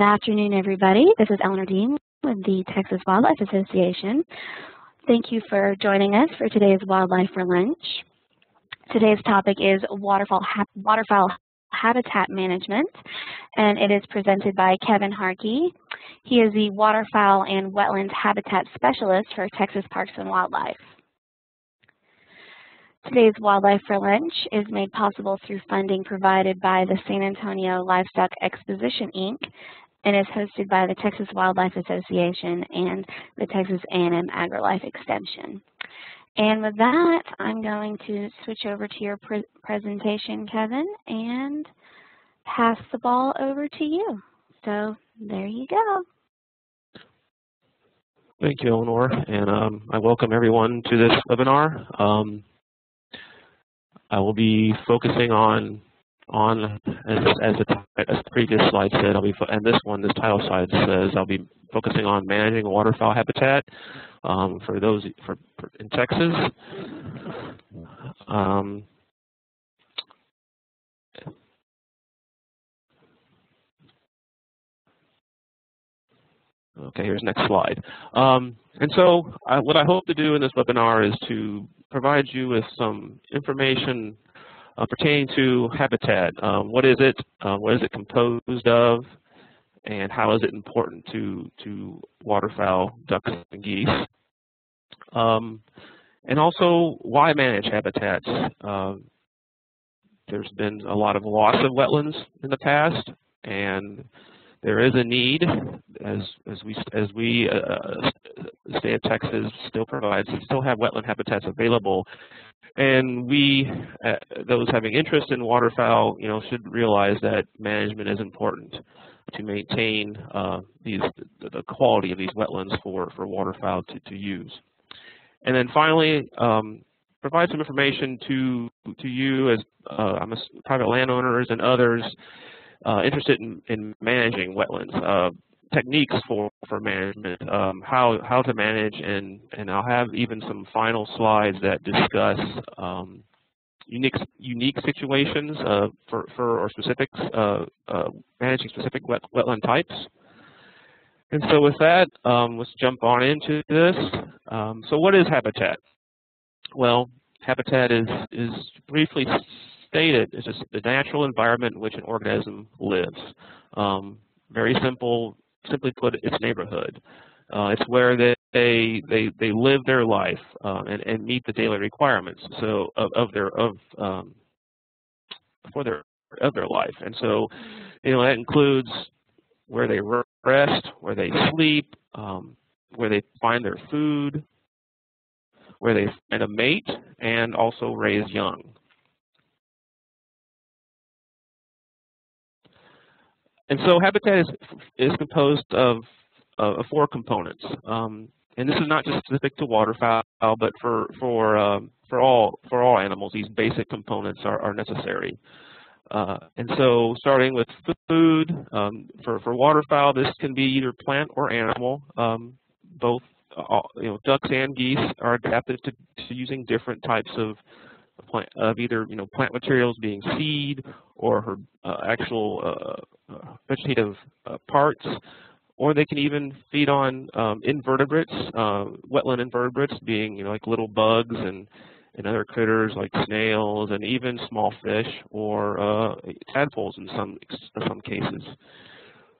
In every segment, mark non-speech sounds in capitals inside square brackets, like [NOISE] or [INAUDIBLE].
afternoon, everybody. This is Eleanor Dean with the Texas Wildlife Association. Thank you for joining us for today's Wildlife for Lunch. Today's topic is waterfowl, ha waterfowl habitat management, and it is presented by Kevin Hartke. He is the waterfowl and wetlands habitat specialist for Texas Parks and Wildlife. Today's Wildlife for Lunch is made possible through funding provided by the San Antonio Livestock Exposition, Inc., and is hosted by the Texas Wildlife Association and the Texas A&M AgriLife Extension. And with that, I'm going to switch over to your pre presentation, Kevin, and pass the ball over to you. So there you go. Thank you, Eleanor, and um, I welcome everyone to this webinar. Um, I will be focusing on on as as the, as the previous slide said, I'll be and this one, this title slide says I'll be focusing on managing waterfowl habitat um, for those for, for in Texas. Um, Okay, here's next slide. Um, and so I, what I hope to do in this webinar is to provide you with some information uh, pertaining to habitat. Um, what is it? Uh, what is it composed of? And how is it important to, to waterfowl, ducks, and geese? Um, and also, why manage habitats? Uh, there's been a lot of loss of wetlands in the past, and there is a need, as as we as we uh, state of Texas still provides, still have wetland habitats available and we, uh, those having interest in waterfowl, you know, should realize that management is important to maintain uh, these the quality of these wetlands for for waterfowl to to use. And then finally, um, provide some information to to you as uh, private landowners and others uh, interested in, in managing wetlands. Uh, techniques for, for management, um, how, how to manage, and, and I'll have even some final slides that discuss um, unique, unique situations uh, for, for or specifics, uh, uh, managing specific wet, wetland types. And so with that, um, let's jump on into this. Um, so what is habitat? Well, habitat is, is briefly stated, is just the natural environment in which an organism lives. Um, very simple, simply put, it's neighborhood. Uh, it's where they, they they live their life uh, and and meet the daily requirements so of, of their of um, for their of their life. And so, you know, that includes where they rest, where they sleep, um, where they find their food, where they find a mate, and also raise young. And so habitat is, is composed of, uh, four components. Um, and this is not just specific to waterfowl, but for for um, for all for all animals, these basic components are, are necessary. Uh, and so, starting with food um, for for waterfowl, this can be either plant or animal. Um, both, uh, you know, ducks and geese are adapted to, to using different types of plant, of either you know plant materials being seed or her uh, actual uh, uh, vegetative uh, parts, or they can even feed on um, invertebrates, uh, wetland invertebrates being you know like little bugs and and other critters like snails and even small fish or tadpoles in some in some cases.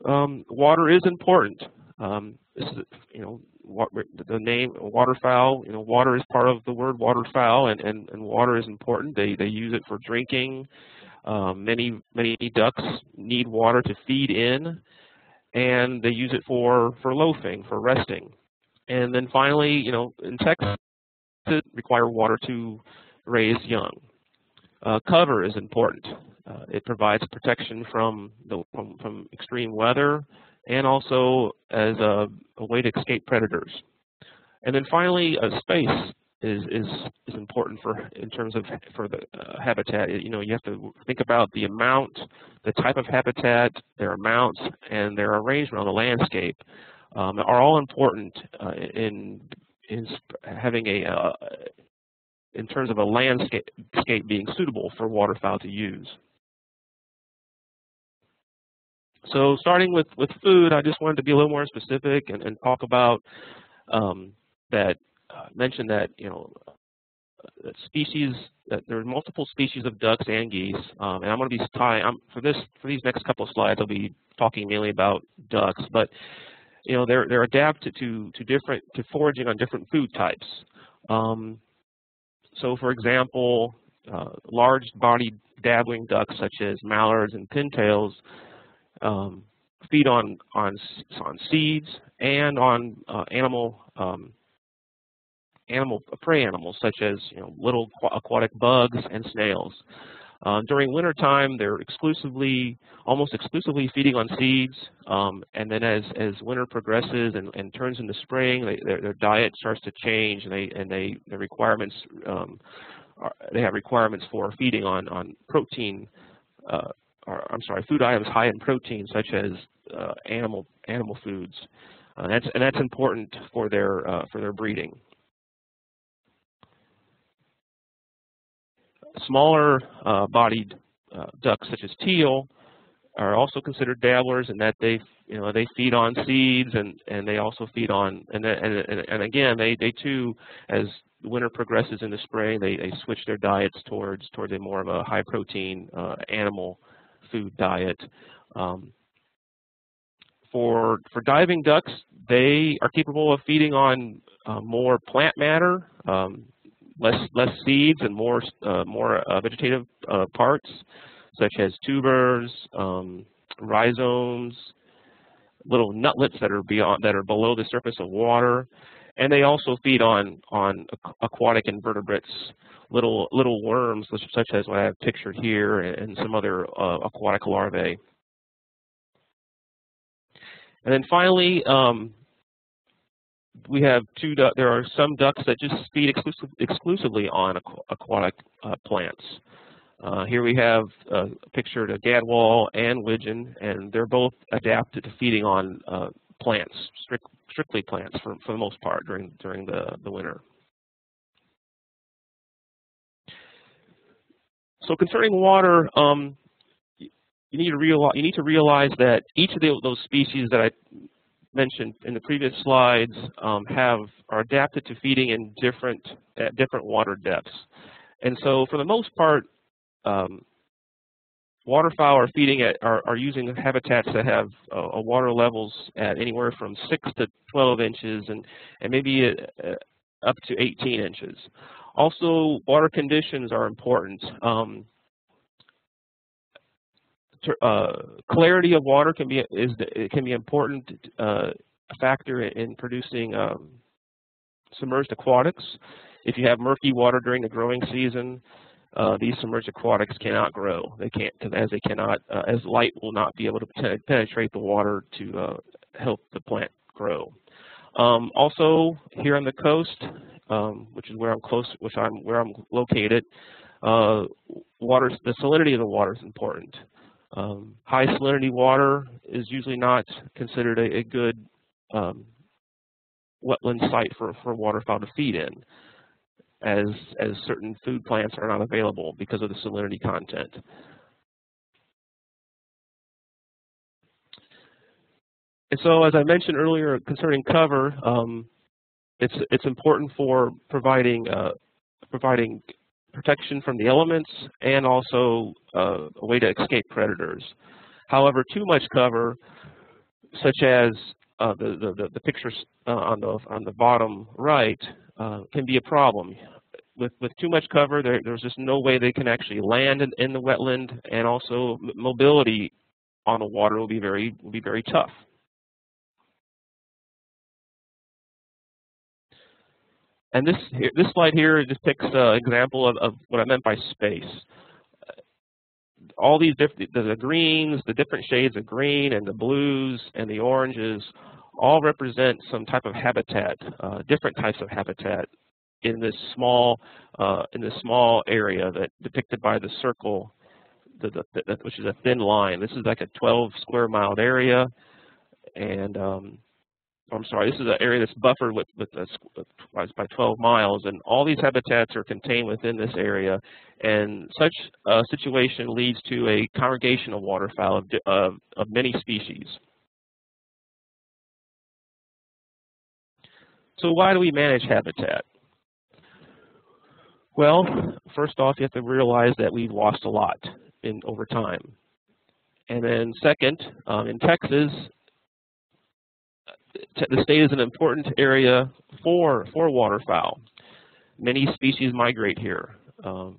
Um, water is important. Um, this is, you know, the name waterfowl, you know, water is part of the word waterfowl, and, and, and water is important. They, they use it for drinking. Um, many, many ducks need water to feed in, and they use it for, for loafing, for resting. And then finally, you know, in Texas, require water to raise young. Uh, cover is important. Uh, it provides protection from, the, from, from extreme weather, and also as a, a way to escape predators. And then finally, uh, space is, is, is important for in terms of for the uh, habitat. You know, you have to think about the amount, the type of habitat, their amounts, and their arrangement on the landscape um, are all important uh, in in having a uh, in terms of a landscape being suitable for waterfowl to use. So starting with, with food, I just wanted to be a little more specific and, and talk about um, that, uh, mention that, you know, that species, that there are multiple species of ducks and geese, um, and I'm going to be tying, for this, for these next couple of slides, I'll be talking mainly about ducks, but, you know, they're, they're adapted to, to different, to foraging on different food types. Um, so for example, uh, large-bodied dabbling ducks such as mallards and pintails um, feed on, on, on seeds and on uh, animal um, animal prey animals such as you know, little aquatic bugs and snails. Uh, during wintertime, they're exclusively, almost exclusively feeding on seeds, um, and then as, as winter progresses and, and turns into spring, they, their, their diet starts to change, and they and they the requirements um, are, they have requirements for feeding on on protein, uh, or, I'm sorry, food items high in protein, such as uh, animal animal foods. Uh, that's and that's important for their uh, for their breeding. smaller uh, bodied uh, ducks such as teal are also considered dabblers in that they you know they feed on seeds and and they also feed on and and and, and again they they too as winter progresses into spring they they switch their diets towards towards a more of a high protein uh, animal food diet um, for for diving ducks they are capable of feeding on uh, more plant matter um, less less seeds and more uh, more uh, vegetative uh, parts, such as tubers, um, rhizomes, little nutlets that are beyond that are below the surface of water, and they also feed on on aquatic invertebrates, little little worms such as what I have pictured here, and some other uh, aquatic larvae. And then finally, um, we have two, there are some ducks that just feed exclusive, exclusively on aqu aquatic uh, plants. Uh, here we have a uh, pictured a gadwall and widgeon, and they're both adapted to feeding on uh, plants, strict, strictly plants for, for the most part during, during the, the winter. So concerning water, um, you need to realize you need to realize that each of the, those species that I mentioned in the previous slides um, have are adapted to feeding in different at different water depths. And so for the most part, um, waterfowl are feeding at are, are using habitats that have uh, water levels at anywhere from 6 to 12 inches and, and maybe uh, up to 18 inches. Also, water conditions are important. Um, uh, clarity of water can be is it can be important uh, factor in producing um, submerged aquatics. If you have murky water during the growing season, uh, these submerged aquatics cannot grow. They can't as they cannot uh, as light will not be able to penetrate the water to uh, help the plant grow. Um, also, here on the coast, um, which is where I'm close, which I'm where I'm located, uh, water the salinity of the water is important. Um, high salinity water is usually not considered a, a good um, wetland site for, for waterfowl to feed in, as, as certain food plants are not available because of the salinity content. And so as I mentioned earlier concerning cover, um, it's, it's important for providing, uh, providing protection from the elements, and also uh, a way to escape predators. However, too much cover, such as uh, the, the, the pictures uh, on, the, on the bottom right, uh, can be a problem. With, with too much cover, there, there's just no way they can actually land in, in the wetland, and also mobility on the water will be very, will be very tough. And this this slide here depicts an example of, of what I meant by space. All these different, the greens, the different shades of green and the blues and the oranges all represent some type of habitat, uh, different types of habitat in this small uh, in this small area that depicted by the circle, the, the, the, which is a thin line. This is like a 12 square mile area, and um, I'm sorry, this is an area that's buffered with, with a, by 12 miles, and all these habitats are contained within this area, and such a situation leads to a congregation of waterfowl of, of, of many species. So why do we manage habitat? Well, first off, you have to realize that we've lost a lot in over time. And then second, um, in Texas, the state is an important area for, for waterfowl. Many species migrate here. Um,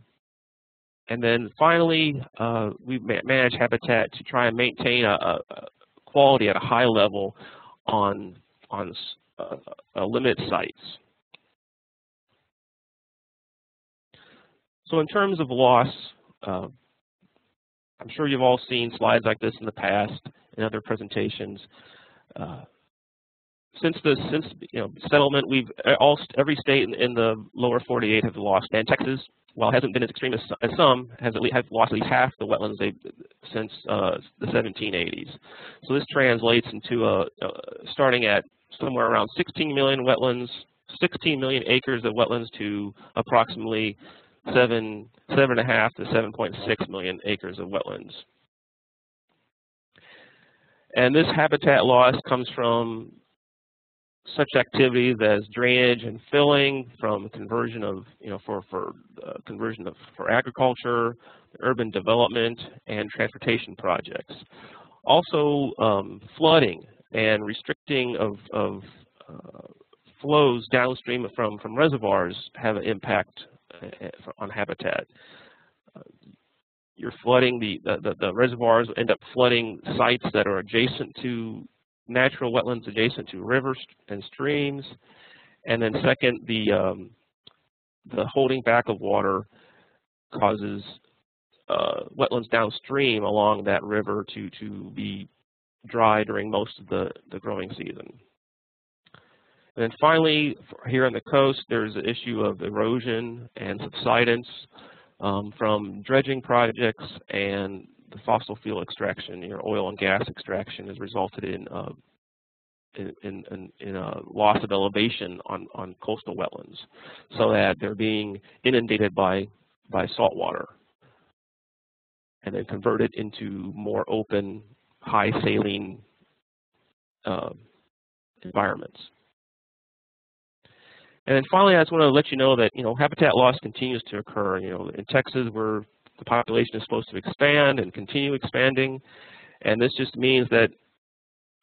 and then finally, uh, we manage habitat to try and maintain a, a, quality at a high level on, on uh, uh, limit sites. So in terms of loss, uh, I'm sure you've all seen slides like this in the past in other presentations. Uh, since the since you know settlement, we've uh, all every state in, in, the lower 48 have lost, and Texas, while hasn't been as extreme as, as some, has at least have lost at least half the wetlands since uh, the 1780s. So this translates into a, starting at somewhere around 16 million wetlands, 16 million acres of wetlands to approximately seven seven and a half to 7.6 million acres of wetlands. And this habitat loss comes from such activities as drainage and filling from conversion of, you know, for, for uh, conversion of, for agriculture, urban development, and transportation projects. Also, um, flooding and restricting of, of uh, flows downstream from, from reservoirs have an impact on habitat. Uh, you're flooding, the, the, the reservoirs end up flooding sites that are adjacent to natural wetlands adjacent to rivers and streams. And then second, the, um, the holding back of water causes uh, wetlands downstream along that river to, to be dry during most of the, the growing season. And then finally, here on the coast, there's an issue of erosion and subsidence um, from dredging projects and the fossil fuel extraction, your oil and gas extraction, has resulted in uh, in, in, in, a loss of elevation on, on coastal wetlands, so that they're being inundated by by salt water, and then converted into more open, high saline uh, environments. And then finally, I just want to let you know that you know habitat loss continues to occur. You know, in Texas, we're the population is supposed to expand and continue expanding. And this just means that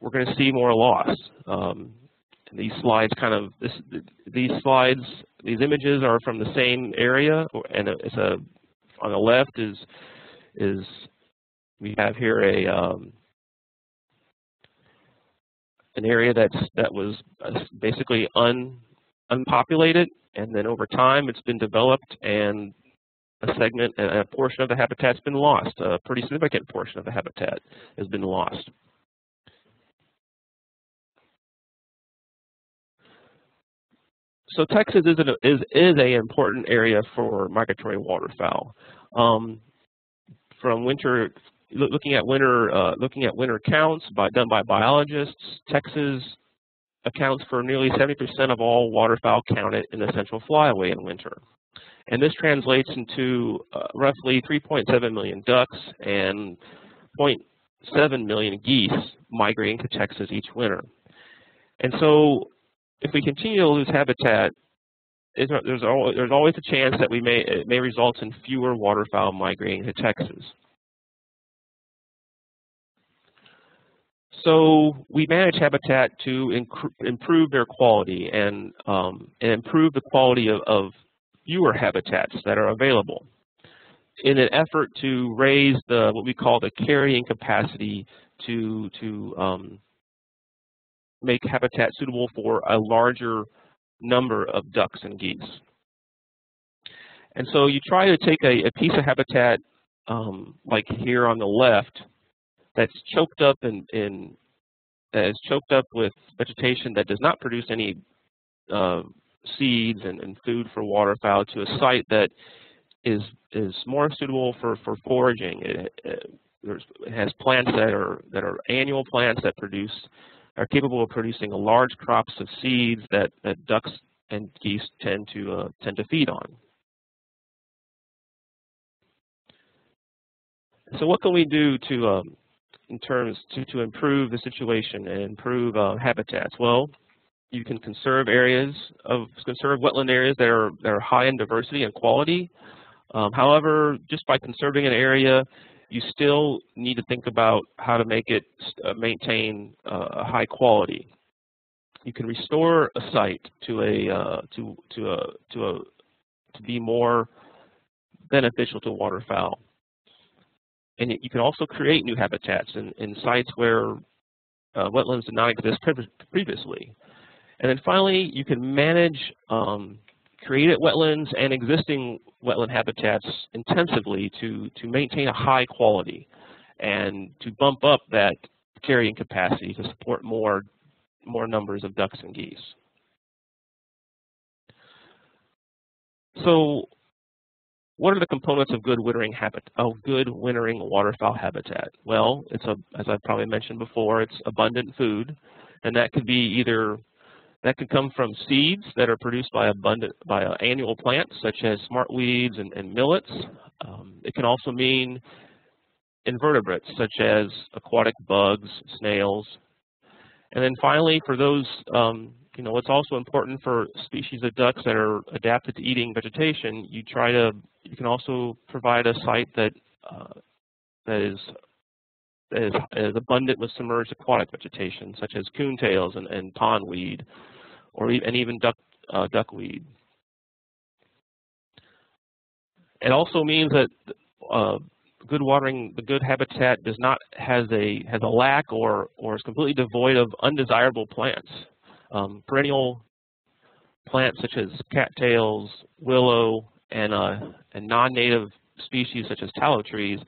we're going to see more loss. Um, these slides kind of, this, these slides, these images are from the same area, and it's a, on the left is, is we have here a, um, an area that's, that was basically un, unpopulated, and then over time it's been developed and a segment, a portion of the habitat's been lost. A pretty significant portion of the habitat has been lost. So Texas is, an, is, is a important area for migratory waterfowl. Um, from winter, looking at winter, uh, looking at winter counts by, done by biologists, Texas accounts for nearly 70% of all waterfowl counted in the central flyway in winter. And this translates into uh, roughly 3.7 million ducks and 0.7 million geese migrating to Texas each winter. And so if we continue to lose habitat, there's, always a chance that we may, it may result in fewer waterfowl migrating to Texas. So we manage habitat to improve their quality and, um, and improve the quality of, of fewer habitats that are available in an effort to raise the what we call the carrying capacity to to um, make habitat suitable for a larger number of ducks and geese. And so you try to take a, a piece of habitat um, like here on the left that's choked up in, in that is choked up with vegetation that does not produce any uh, seeds and, and food for waterfowl to a site that is is more suitable for for foraging. It, it, it has plants that are that are annual plants that produce are capable of producing large crops of seeds that, that ducks and geese tend to uh, tend to feed on. So what can we do to um, in terms to, to improve the situation and improve uh, habitats? Well, you can conserve areas of conserve wetland areas that are that are high in diversity and quality. Um, however, just by conserving an area, you still need to think about how to make it uh, maintain uh, a high quality. You can restore a site to a uh, to to a to a to be more beneficial to waterfowl. And you can also create new habitats in, in sites where uh, wetlands did not exist previously. And then finally, you can manage um, created wetlands and existing wetland habitats intensively to, to maintain a high quality and to bump up that carrying capacity to support more, more numbers of ducks and geese. So what are the components of good wintering habit of good wintering waterfowl habitat? Well, it's a as I probably mentioned before, it's abundant food, and that could be either that could come from seeds that are produced by abundant by uh, annual plants such as smartweeds and, and millets. Um, it can also mean invertebrates such as aquatic bugs, snails. And then finally, for those, um, you know, it's also important for species of ducks that are adapted to eating vegetation. You try to, you can also provide a site that uh, that is is, is abundant with submerged aquatic vegetation, such as coontails and, and pondweed, or even, and even duck, uh, duckweed. It also means that uh, good watering, the good habitat does not has a has a lack or or is completely devoid of undesirable plants. Um, perennial plants such as cattails, willow, and uh, and non-native species such as tallow trees,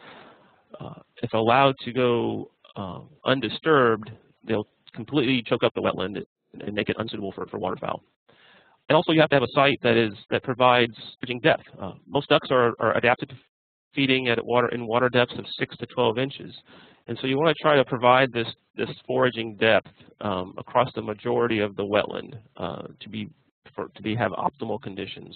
uh, if allowed to go uh, undisturbed, they'll completely choke up the wetland and make it unsuitable for, for waterfowl. And also you have to have a site that is that provides feeding depth. Uh, most ducks are, are adapted to feeding at water in water depths of 6 to 12 inches. And so you want to try to provide this, this foraging depth um, across the majority of the wetland uh, to be for, to be have optimal conditions.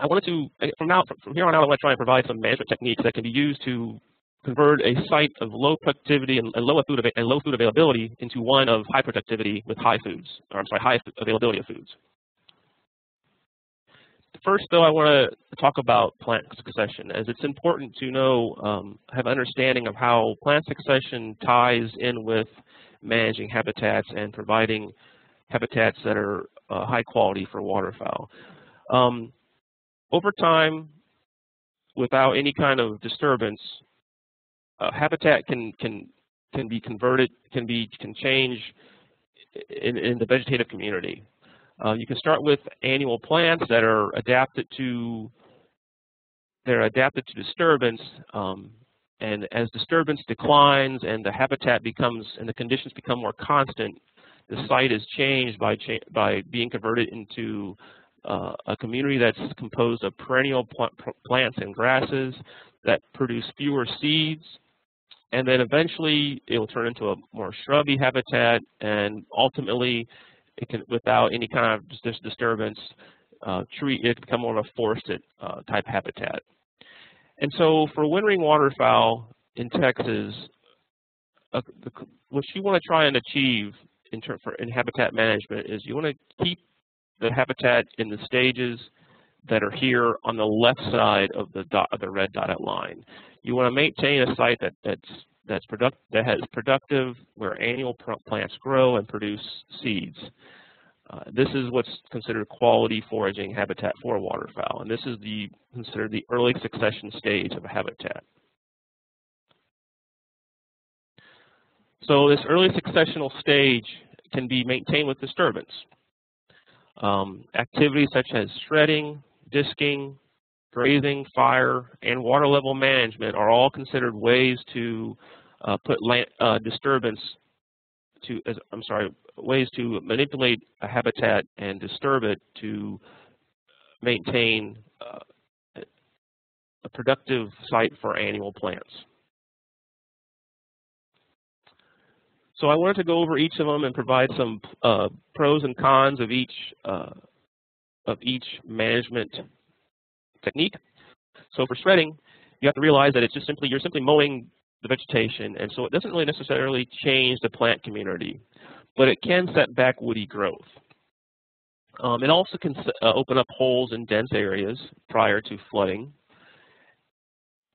I wanted to, from now, from here on out, I want to try and provide some management techniques that can be used to convert a site of low productivity and, and low food and low food availability into one of high productivity with high foods, or I'm sorry, high availability of foods. First, though, I want to talk about plant succession, as it's important to know, um, have understanding of how plant succession ties in with managing habitats and providing habitats that are uh, high quality for waterfowl. Um, over time, without any kind of disturbance, uh, habitat can can can be converted, can be can change in, in the vegetative community. Uh, you can start with annual plants that are adapted to they're adapted to disturbance, um, and as disturbance declines and the habitat becomes and the conditions become more constant, the site is changed by cha by being converted into uh, a community that's composed of perennial pl plants and grasses that produce fewer seeds and then eventually it will turn into a more shrubby habitat, and ultimately, it can, without any kind of disturbance, uh, tree, it can become more of a forested uh, type habitat. And so for wintering waterfowl in Texas, uh, the, what you want to try and achieve in, for, in habitat management is you want to keep the habitat in the stages that are here on the left side of the dot, of the red dotted line. You want to maintain a site that, that's that's product that has productive where annual plants grow and produce seeds. Uh, this is what's considered quality foraging habitat for waterfowl, and this is the considered the early succession stage of a habitat. So this early successional stage can be maintained with disturbance. Um, activities such as shredding, disking, grazing, fire, and water level management are all considered ways to uh, put land, uh, disturbance to, I'm sorry, ways to manipulate a habitat and disturb it to maintain uh, a productive site for annual plants. So I wanted to go over each of them and provide some uh, pros and cons of each uh, of each management technique. So for shredding, you have to realize that it's just simply you're simply mowing the vegetation, and so it doesn't really necessarily change the plant community, but it can set back woody growth. Um, it also can uh, open up holes in dense areas prior to flooding.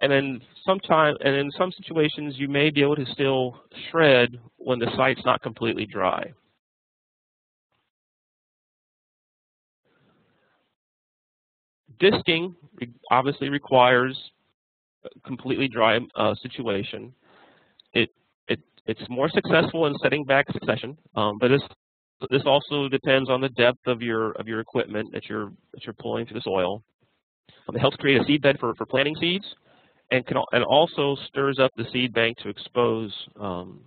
And then sometime, and in some situations, you may be able to still shred when the site's not completely dry. Disking obviously requires a completely dry uh, situation. It, it, it's more successful in setting back succession, um, but this, this also depends on the depth of your, of your equipment that you're, that you're pulling through the soil. Um, it helps create a seed bed for, for planting seeds and can and also stirs up the seed bank to expose um,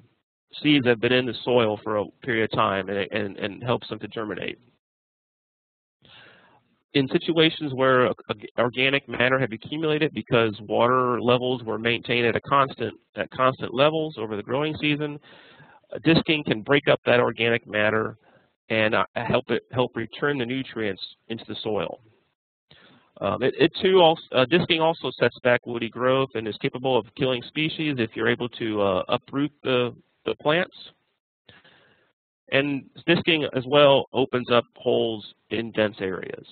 seeds that have been in the soil for a period of time and, and, and helps them to germinate. In situations where organic matter had accumulated because water levels were maintained at a constant at constant levels over the growing season, disking can break up that organic matter and uh, help it help return the nutrients into the soil. Um, it, it, too also, uh, disking also sets back woody growth and is capable of killing species if you're able to uh, uproot the, the plants. And disking as well opens up holes in dense areas.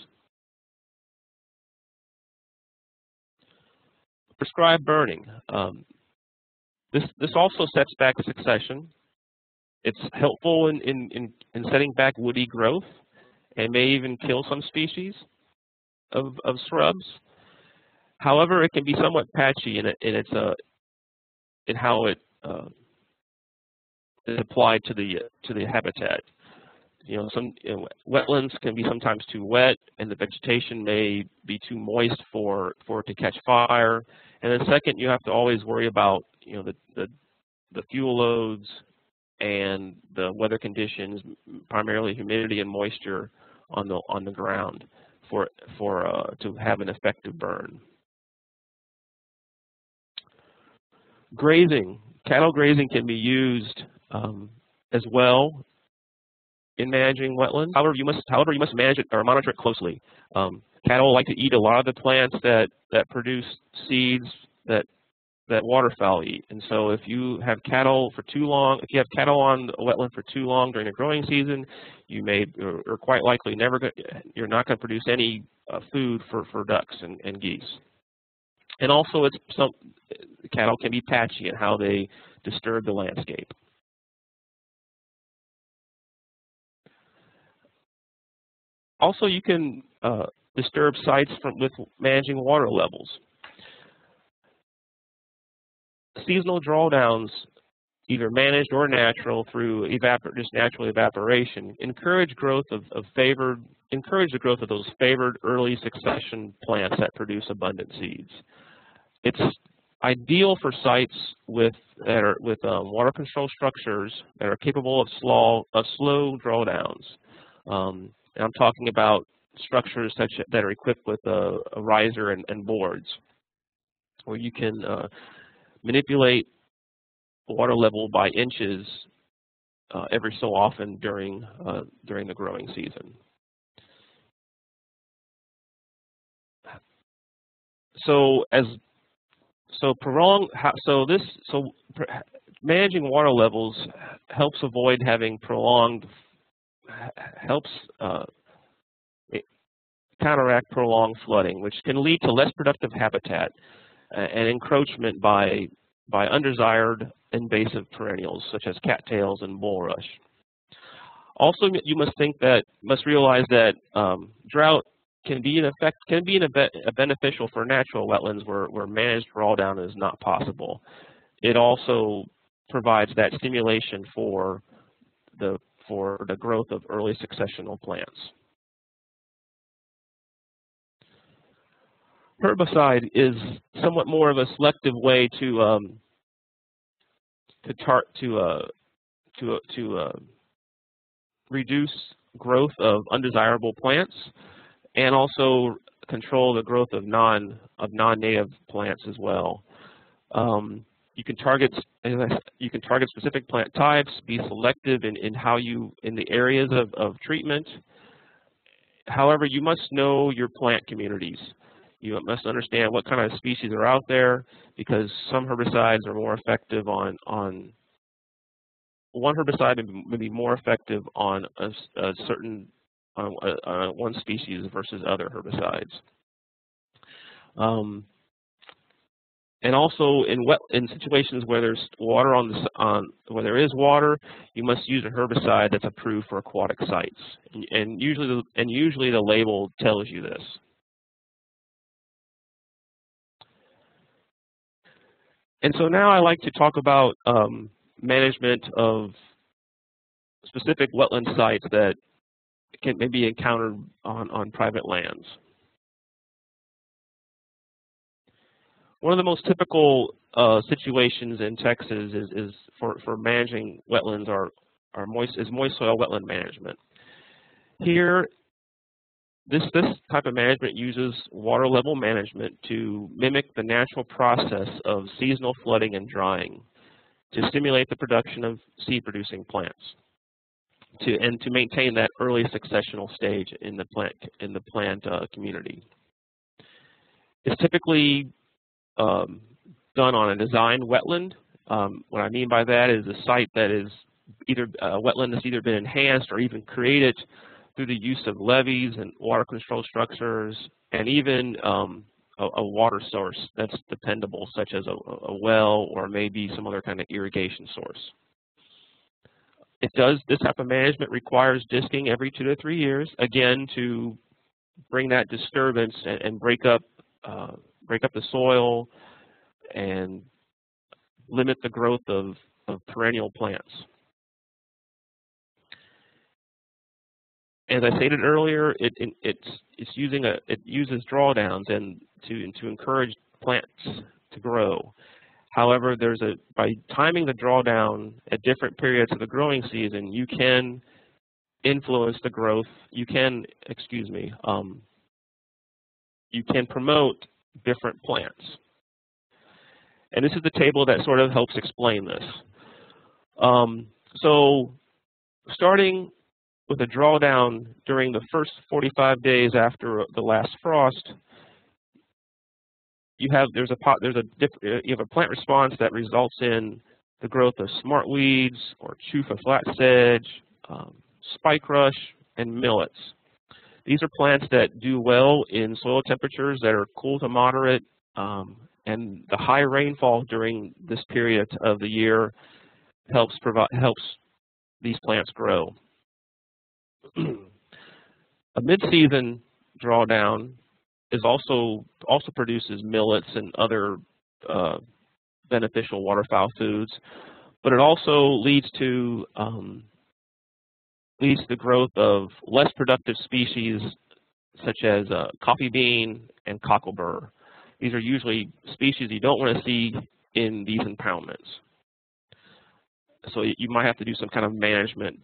Prescribed burning. Um, this, this also sets back succession. It's helpful in, in, in, in setting back woody growth and may even kill some species of, of shrubs. However, it can be somewhat patchy in, it, in its uh, in how it uh, is applied to the to the habitat. You know, some you know, wetlands can be sometimes too wet, and the vegetation may be too moist for for it to catch fire. And then second, you have to always worry about you know the the, the fuel loads and the weather conditions, primarily humidity and moisture on the on the ground for, for uh, to have an effective burn. Grazing. Cattle grazing can be used um, as well in managing wetlands. However, you must however you must manage it or monitor it closely. Um, cattle like to eat a lot of the plants that that produce seeds that that waterfowl eat. And so if you have cattle for too long, if you have cattle on a wetland for too long during the growing season, you may, or, quite likely never, you're not going to produce any uh, food for, for ducks and, and geese. And also it's some, cattle can be patchy in how they disturb the landscape. Also, you can uh, disturb sites from, with managing water levels seasonal drawdowns, either managed or natural through evapor just natural evaporation, encourage growth of, of favored encourage the growth of those favored early succession plants that produce abundant seeds. It's ideal for sites with that are with um, water control structures that are capable of slow of slow drawdowns. Um, I'm talking about structures such that are equipped with a, a riser and, and, boards, where you can uh, manipulate water level by inches uh, every so often during uh, during the growing season. So as so prolong so this so managing water levels helps avoid having prolonged helps uh, counteract prolonged flooding, which can lead to less productive habitat and encroachment by, by undesired invasive perennials such as cattails and bulrush. Also, you must think that must realize that um, drought can be an effect can be an a beneficial for natural wetlands where, where managed drawdown is not possible. It also provides that stimulation for the for the growth of early successional plants. Herbicide is somewhat more of a selective way to um, to tar to uh, to uh, to uh, reduce growth of undesirable plants, and also control the growth of non of non-native plants as well. Um, you can target you can target specific plant types, be selective in, in how you in the areas of, of treatment. However, you must know your plant communities. You must understand what kind of species are out there because some herbicides are more effective on on one herbicide may be more effective on a, a certain on, uh, one species versus other herbicides. Um, and also in wet in situations where there's water on the on where there is water, you must use a herbicide that's approved for aquatic sites. And, and usually the, and usually the label tells you this. And so now I like to talk about um, management of specific wetland sites that can maybe encountered on, on private lands. One of the most typical uh, situations in Texas is, is for, for managing wetlands are, are moist, is moist soil wetland management. Here, this, this type of management uses water level management to mimic the natural process of seasonal flooding and drying to stimulate the production of seed-producing plants to and to maintain that early successional stage in the plant in the plant uh, community. It's typically um, done on a designed wetland. Um, what I mean by that is a site that is either a uh, wetland that's either been enhanced or even created through the use of levees and water control structures and even um, a, a, water source that's dependable, such as a, a well or maybe some other kind of irrigation source. It does, this type of management requires disking every two to three years, again, to bring that disturbance and, and break up uh, break up the soil and limit the growth of, of perennial plants. As I stated earlier, it, it, it's, it's using a, it uses drawdowns and to, to encourage plants to grow. However, there's a by timing the drawdown at different periods of the growing season, you can influence the growth. You can, excuse me, um, you can promote different plants. And this is the table that sort of helps explain this. Um, so starting with a drawdown during the first 45 days after the last frost, you have there's a pot there's a uh, you have a plant response that results in the growth of smartweeds or chufa flat sedge, um, spike rush, and millets. These are plants that do well in soil temperatures that are cool to moderate, um, and the high rainfall during this period of the year helps provide helps these plants grow. [CLEARS THROAT] a mid-season drawdown is also also produces millets and other uh, beneficial waterfowl foods, but it also leads to um, leads to the growth of less productive species such as uh, coffee bean and cocklebur. These are usually species you don't want to see in these impoundments. So you might have to do some kind of management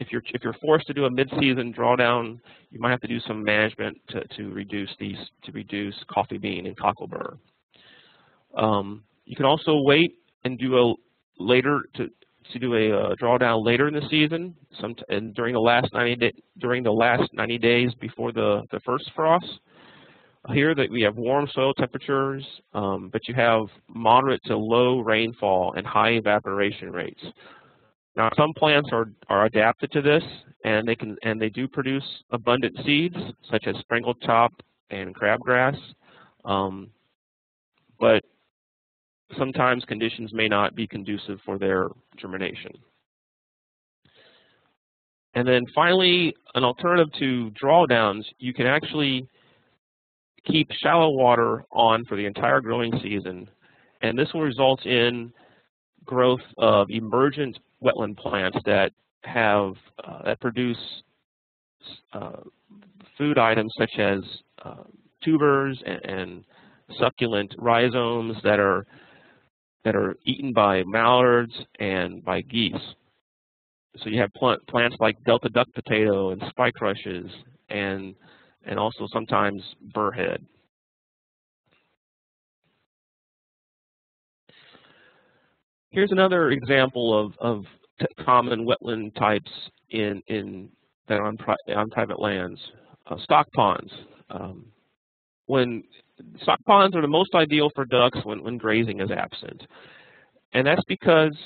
if you're if you're forced to do a mid-season drawdown, you might have to do some management to, to reduce these to reduce coffee bean and cocklebur. Um, you can also wait and do a later to to do a uh, drawdown later in the season, some and during the last 90 day, during the last 90 days before the the first frost. Here that we have warm soil temperatures, um, but you have moderate to low rainfall and high evaporation rates. Now, some plants are, are adapted to this, and they can and they do produce abundant seeds, such as sprangletop and crabgrass. Um, but sometimes conditions may not be conducive for their germination. And then finally, an alternative to drawdowns, you can actually keep shallow water on for the entire growing season, and this will result in growth of emergent wetland plants that have uh, that produce uh, food items such as uh, tubers and, and, succulent rhizomes that are that are eaten by mallards and by geese. So you have plant, plants like delta duck potato and spike rushes and and also sometimes burrhead. Here's another example of, of common wetland types in, in that on, pri on private lands. Uh, stock ponds. Um, when stock ponds are the most ideal for ducks when, when grazing is absent. And that's because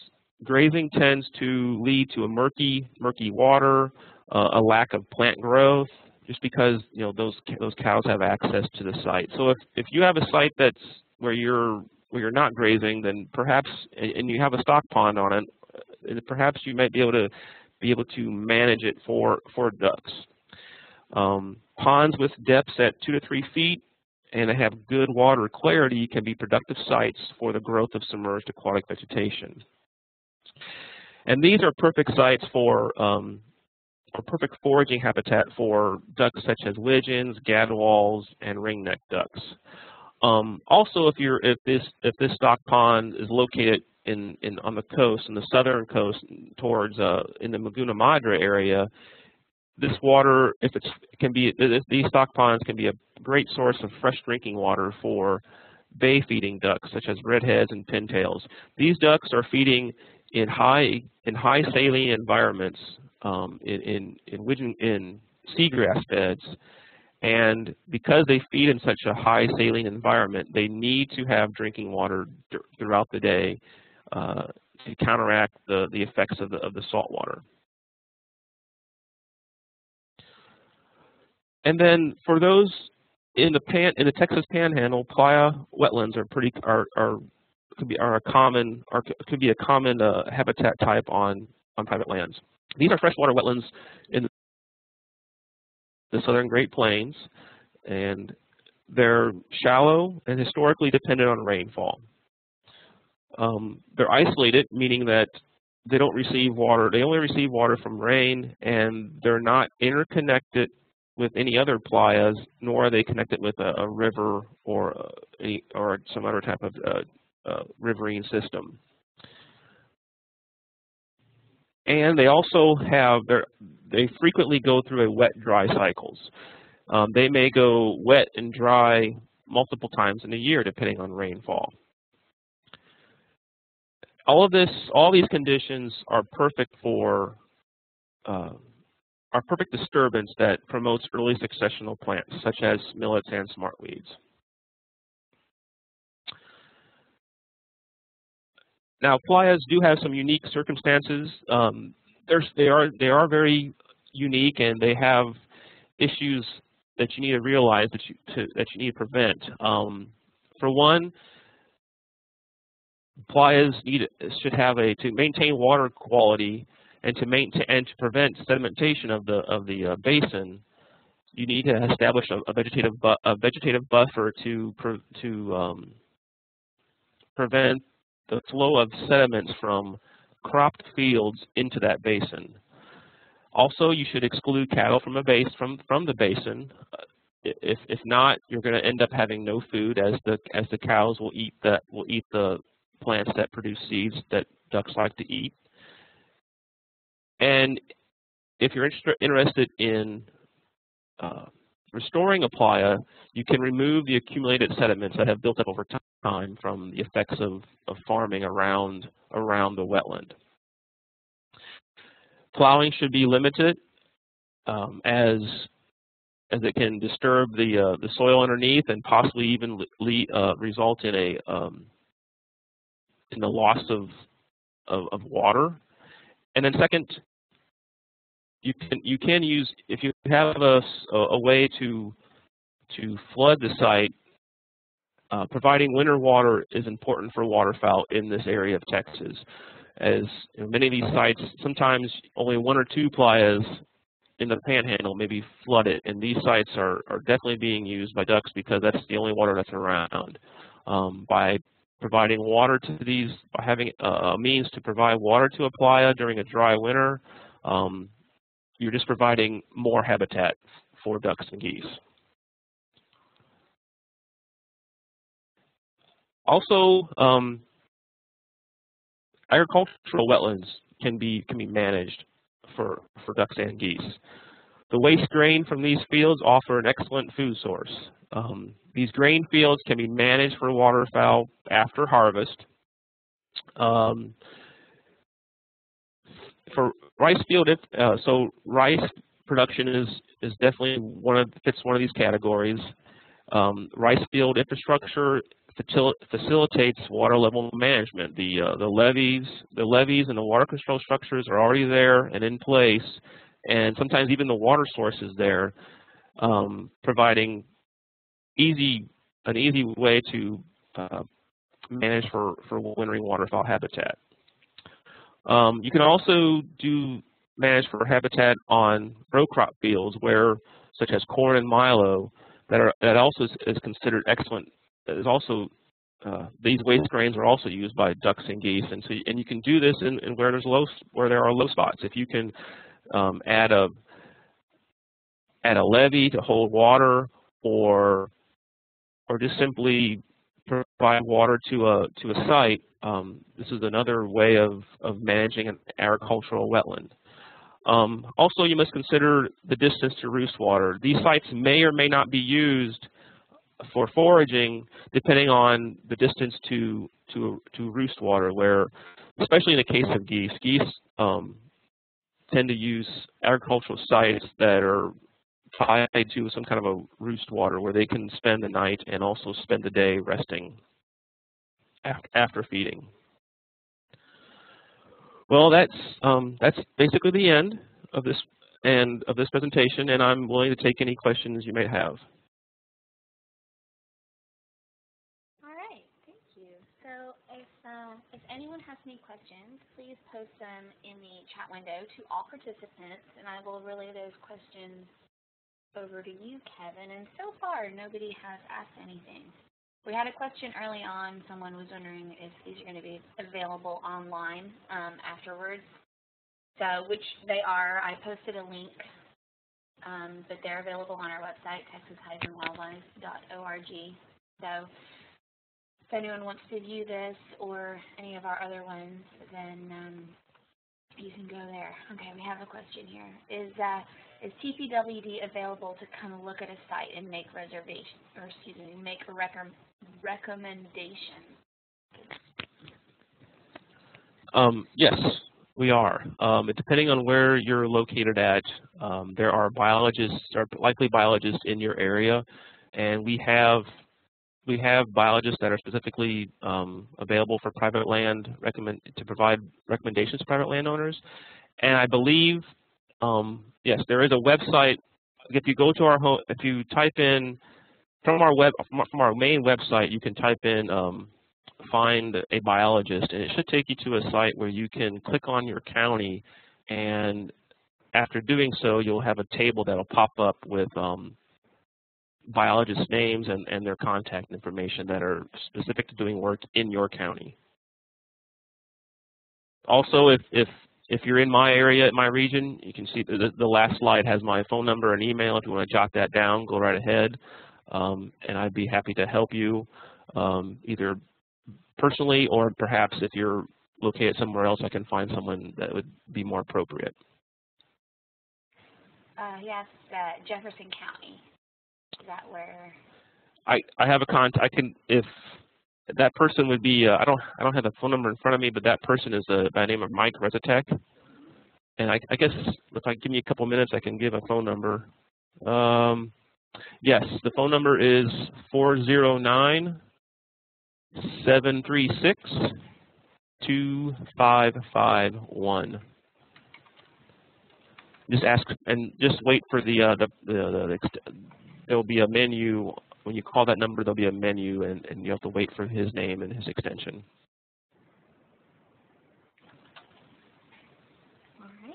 grazing tends to lead to a murky, murky water, uh, a lack of plant growth, just because you know those those cows have access to the site. So if if you have a site that's where you're you're not grazing, then perhaps and you have a stock pond on it, perhaps you might be able to be able to manage it for for ducks. Um, ponds with depths at two to three feet and have good water clarity can be productive sites for the growth of submerged aquatic vegetation. And these are perfect sites for um, or perfect foraging habitat for ducks such as widgeons, gadwalls, and ringneck ducks. Um, also, if you're if this if this stock pond is located in, in on the coast, in the southern coast, towards uh, in the Laguna Madre area, this water, if it's can be these stock ponds can be a great source of fresh drinking water for bay feeding ducks such as redheads and pintails. These ducks are feeding in high in high saline environments um, in in in, in seagrass beds, and because they feed in such a high saline environment, they need to have drinking water throughout the day uh, to counteract the the effects of the of the salt water. And then for those in the pan in the Texas Panhandle, playa wetlands are pretty are are could be are a common are could be a common uh, habitat type on on private lands. These are freshwater wetlands in the southern Great Plains, and they're shallow and historically dependent on rainfall. Um, they're isolated, meaning that they don't receive water. They only receive water from rain, and they're not interconnected with any other playas, nor are they connected with a, a river or a, or some other type of uh, uh, riverine system. And they also have their they frequently go through a wet-dry cycles. Um, they may go wet and dry multiple times in a year, depending on rainfall. All of this, all these conditions are perfect for uh, are perfect disturbance that promotes early successional plants, such as millets and smartweeds. Now, playas do have some unique circumstances. Um, they are they are very unique, and they have issues that you need to realize that you to, that you need to prevent. Um, for one, playas need should have a to maintain water quality and to maintain and to prevent sedimentation of the of the uh, basin, you need to establish a, a vegetative bu a vegetative buffer to pre to um, prevent the flow of sediments from cropped fields into that basin. Also, you should exclude cattle from a base from from the basin. If if not, you're going to end up having no food as the as the cows will eat that will eat the plants that produce seeds that ducks like to eat. And if you're interested in uh, restoring a playa, you can remove the accumulated sediments that have built up over time from the effects of, of farming around, around the wetland. Plowing should be limited um, as as it can disturb the uh, the soil underneath and possibly even uh, result in a um, in the loss of, of, of water. And then second, you can you can use if you have a, a way to to flood the site. Uh, providing winter water is important for waterfowl in this area of Texas, as you know, many of these sites sometimes only one or two playas in the panhandle may be flooded, and these sites are, are definitely being used by ducks because that's the only water that's around. Um, by providing water to these, by having a means to provide water to a playa during a dry winter, um, you're just providing more habitat for ducks and geese. Also, um, agricultural wetlands can be can be managed for for ducks and geese. the waste grain from these fields offer an excellent food source. Um, these grain fields can be managed for waterfowl after harvest. Um, for rice field, uh, so rice production is is definitely one of fits one of these categories. Um, rice field infrastructure facilitates water level management. The uh, the levees, the levees, and the water control structures are already there and in place, and sometimes even the water source is there, um, providing easy an easy way to uh, manage for for wintering waterfowl habitat. Um, you can also do manage for habitat on row crop fields where, such as corn and milo, that are that also is, considered excellent. Is also uh, these waste grains are also used by ducks and geese, and so and you can do this in, in where there's low where there are low spots. If you can um, add a add a levee to hold water, or or just simply provide water to a to a site, um, this is another way of of managing an agricultural wetland. Um, also, you must consider the distance to roost water. These sites may or may not be used for foraging depending on the distance to to to roost water where especially in the case of geese geese um, tend to use agricultural sites that are tied to some kind of a roost water where they can spend the night and also spend the day resting after feeding. Well, that's um, that's basically the end of this and of this presentation, and I'm willing to take any questions you may have. All right, thank you. So if uh, if anyone has any questions, please post them in the chat window to all participants, and I will relay those questions over to you, Kevin. And so far, nobody has asked anything. We had a question early on. Someone was wondering if these are going to be available online um, afterwards. So, which they are. I posted a link, um, but they're available on our website, texas-wildlife.org. So if anyone wants to view this or any of our other ones, then um, you can go there. Okay, we have a question here. Is uh, is TPWD available to come look at a site and make reservations, or excuse me, make a rec recommendation? Um, yes, we are. Um, depending on where you're located at, um, there are biologists, or likely biologists in your area, and we have we have biologists that are specifically um, available for private land recommend to provide recommendations to private landowners. And I believe, um, yes, there is a website. If you go to our home, if you type in from our web from our main website, you can type in um, find a biologist, and it should take you to a site where you can click on your county, and after doing so, you'll have a table that'll pop up with um, biologists' names and, and their contact information that are specific to doing work in your county. Also, if, if, if you're in my area, my region, you can see the, the last slide has my phone number and email. If you want to jot that down, go right ahead. Um, and I'd be happy to help you um, either personally or perhaps if you're located somewhere else, I can find someone that would be more appropriate. Uh, yes, uh, Jefferson County. Is that where? I I have a contact. I can if that person would be. Uh, I don't I don't have the phone number in front of me, but that person is a by the name of Mike Rezsutek. And I, I guess if I give me a couple minutes, I can give a phone number. Um, yes, the phone number is 409 736 2551 just ask and just wait for the uh, the, the, the there will be a menu. When you call that number, there'll be a menu, and, and you have to wait for his name and his extension. All right.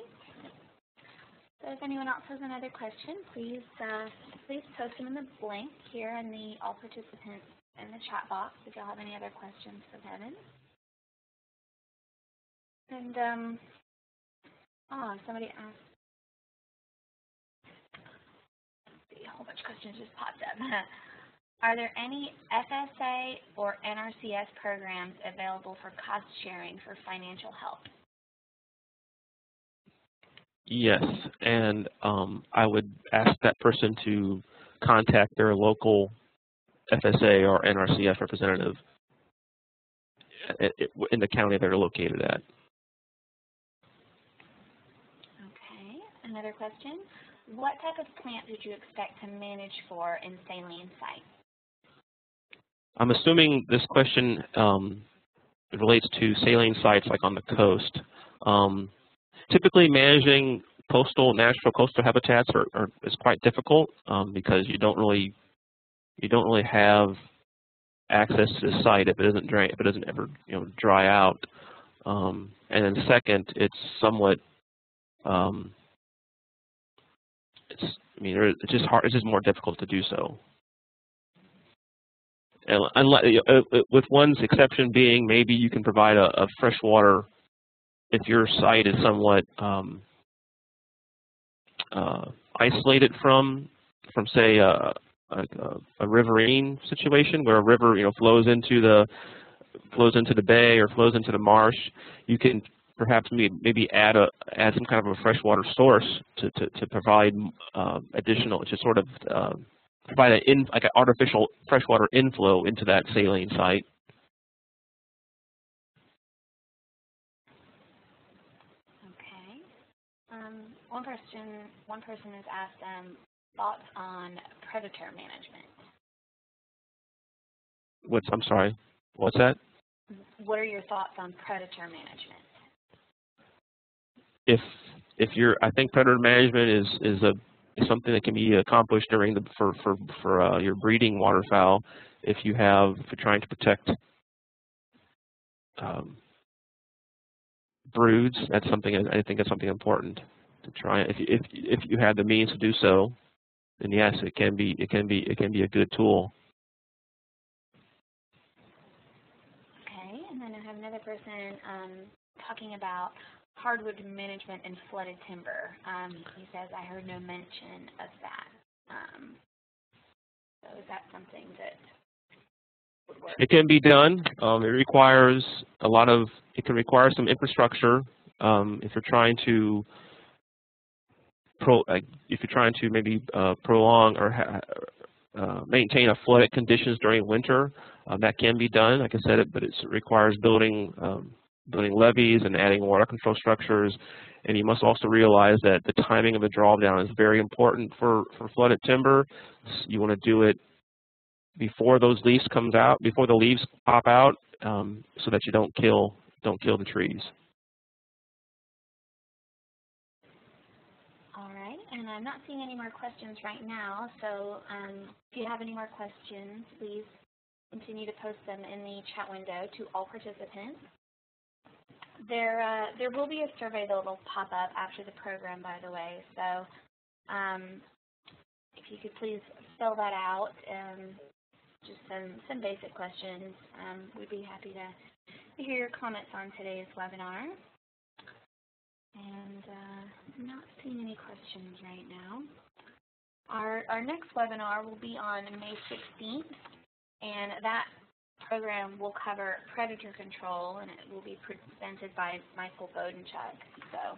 So if anyone else has another question, please uh, please post them in the blank here in the all participants in the chat box if y'all have any other questions for Kevin. And um, oh, somebody asked whole bunch of questions just popped up. [LAUGHS] Are there any FSA or NRCS programs available for cost sharing for financial help? Yes, and um, I would ask that person to contact their local FSA or NRCS representative in the county they're located at. Okay, another question. What type of plant did you expect to manage for in saline sites? I'm assuming this question um, relates to saline sites like on the coast. Um, typically managing coastal, natural coastal habitats are, are is quite difficult um, because you don't really you don't really have access to the site if it doesn't drain if it doesn't ever you know dry out. Um, and then second, it's somewhat um, it's I mean it's just hard it's just more difficult to do so. With one's exception being maybe you can provide a, a freshwater if your site is somewhat um, uh, isolated from from say a, a, a, riverine situation where a river you know flows into the flows into the bay or flows into the marsh, you can perhaps maybe add a add some kind of a freshwater source to to, to provide uh, additional to sort of uh, provide an in, like an artificial freshwater inflow into that saline site. Okay. Um, one person one person has asked um, thoughts on predator management. What's I'm sorry. What's that? What are your thoughts on predator management? If if you're, I think predator management is is a is something that can be accomplished during the for for for uh, your breeding waterfowl if you have if you're trying to protect um, broods. That's something I think that's something important to try. If you, if if you have the means to do so, then yes, it can be it can be it can be a good tool. Okay, and then I have another person um, talking about hardwood management and flooded timber. Um, he says, I heard no mention of that. Um, so is that something that would work? It can be done. Um, it requires a lot of, it can require some infrastructure um, if you're trying to pro, uh, if you're trying to maybe uh, prolong or uh, maintain a flooded conditions during winter, uh, that can be done. Like I said, it, but it requires building um, building levees and adding water control structures. And you must also realize that the timing of the drawdown is very important for, for flooded timber. You want to do it before those leaves comes out, before the leaves pop out, um, so that you don't kill don't kill the trees. All right, and I'm not seeing any more questions right now. So um, if you have any more questions, please continue to post them in the chat window to all participants. There, uh, there will be a survey that will pop up after the program, by the way. So um, if you could please fill that out and just some, some basic questions, um, we'd be happy to hear your comments on today's webinar. And uh, I'm not seeing any questions right now. Our, our next webinar will be on May 16th, and that program will cover predator control, and it will be presented by Michael Bodenchuk. So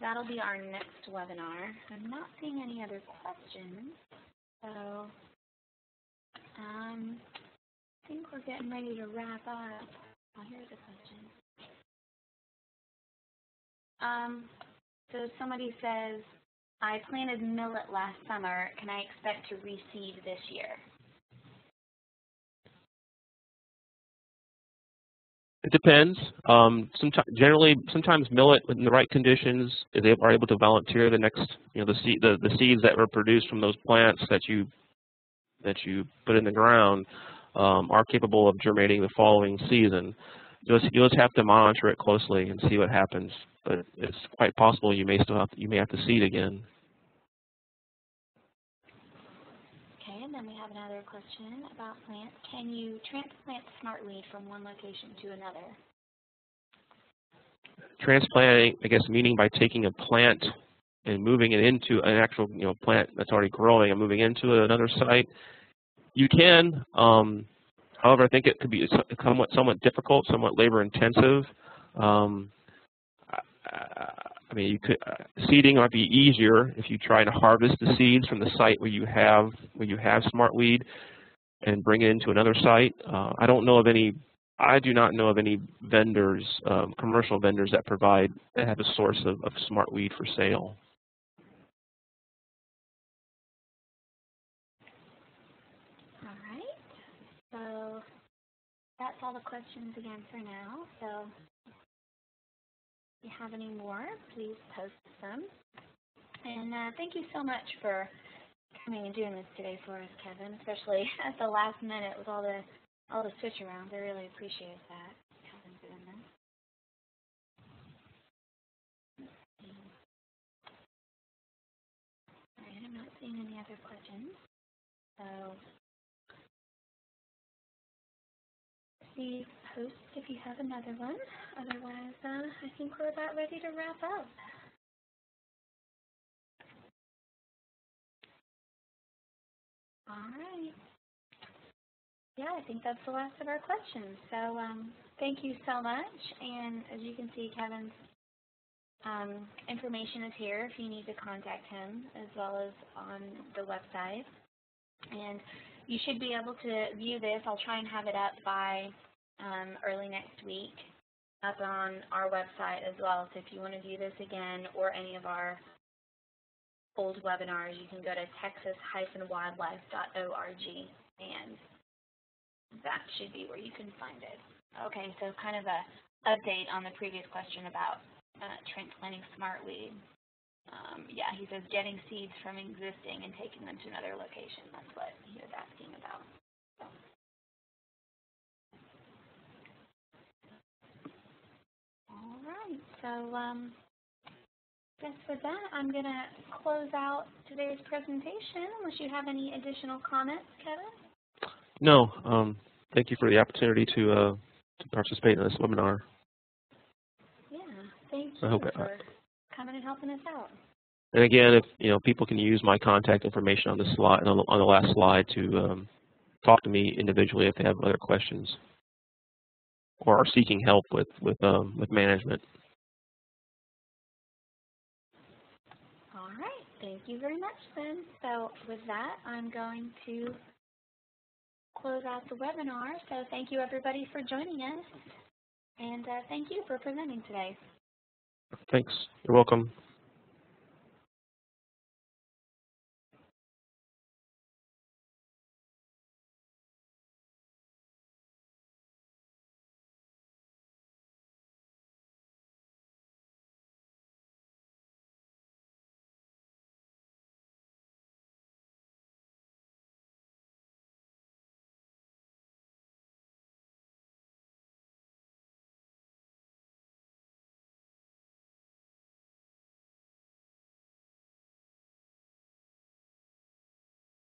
that'll be our next webinar. I'm not seeing any other questions, so um, I think we're getting ready to wrap up. Oh, here's a question. Um, so somebody says, I planted millet last summer. Can I expect to reseed this year? It depends. Um, sometimes, generally, sometimes millet in the right conditions is able, are able to volunteer the next, you know, the, seed, the the seeds that were produced from those plants that you that you put in the ground um, are capable of germinating the following season. You just, you just have to monitor it closely and see what happens. But it's quite possible you may still have to, you may have to seed again. then we have another question about plants. Can you transplant smartweed from one location to another? Transplanting, I guess, meaning by taking a plant and moving it into an actual, you know, plant that's already growing and moving into another site. You can, um, however, I think it could be somewhat, somewhat difficult, somewhat labor intensive. Um, mean, you could uh, seeding might be easier if you try to harvest the seeds from the site where you have where you have SmartWeed and bring it into another site. Uh, I don't know of any. I do not know of any vendors, um, commercial vendors that provide that have a source of, of SmartWeed for sale. All right. So that's all the questions again for now. So if you have any more, please post them. And uh, thank you so much for coming and doing this today for us, Kevin, especially [LAUGHS] at the last minute with all the all the switch arounds. I really appreciate that. Kevin doing. All right, I'm not seeing any other questions. So see if you have another one. Otherwise, uh, I think we're about ready to wrap up. All right. Yeah, I think that's the last of our questions. So um, thank you so much. And as you can see, Kevin's um, information is here if you need to contact him, as well as on the website. And you should be able to view this. I'll try and have it up by um, early next week up on our website as well. So if you want to view this again or any of our old webinars, you can go to texas-wildlife.org and that should be where you can find it. Okay, so kind of a update on the previous question about uh, transplanting smartweed. Um, yeah, he says getting seeds from existing and taking them to another location. That's what he was asking about. So. All right, so um, guess with that, I'm going to close out today's presentation unless you have any additional comments, Kevin. No, um, thank you for the opportunity to uh, to participate in this webinar. Yeah, thank you I hope for I, coming and helping us out. and again, if you know people can use my contact information on the slide on the, on the last slide to um, talk to me individually if they have other questions or are seeking help with with um, with management. All right, thank you very much then. So with that, I'm going to close out the webinar. So thank you everybody for joining us. And uh, thank you for presenting today. Thanks. You're welcome.